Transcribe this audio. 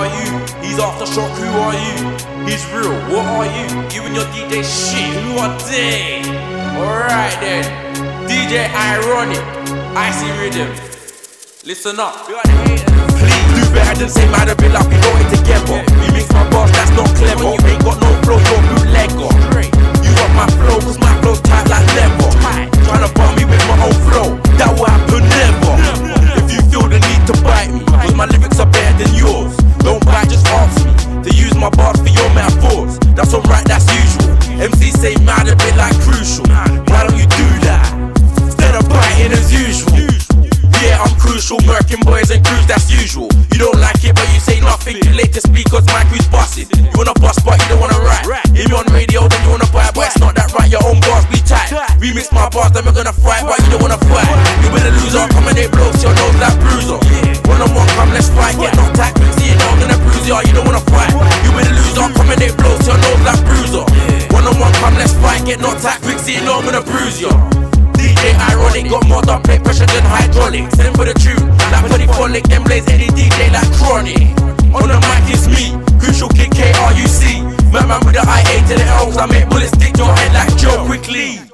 are you? He's aftershock, who are you? He's real, what are you? You and your DJ shit, who are they? Alright then, DJ Ironik, Icey Riddim. Listen up. Please do better than say man a bit like we wrote it together. You mix my bars, that's not clever. You ain't got no flow, you're bootlegger. You got my flow, cause my flow's tight like leather. Tryna bar me with my own flow, that will happen never. If you feel the need to bite me, cause my lyrics Mad a bit like Krucial. Why don't you do that? Instead of biting as usual. Yeah, I'm Krucial, murking boys and crews, that's usual. You don't like it, but you say nothing. Too late to speak, cause my crew's busted. You wanna bust, but you don't wanna rap. Me on radio, then you wanna buy, but it's not that right. Your own bars be tight. Remix my bars, then we're gonna fight, but you don't wanna fight. You been a loser, come and they blows, I'm gonna bruise ya. DJ Ironik, got more dump plate pressure than hydraulics. Send for the tune, like 24 lick, them blaze any DJ like chronic. On the mic it's me, Krucial kick KRUC. My man with the IA to the L's, I make bullets stick your head like Joe quickly.